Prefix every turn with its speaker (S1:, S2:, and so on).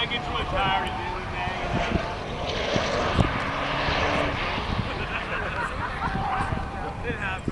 S1: I get you a tire to do it, man. You know? it happens.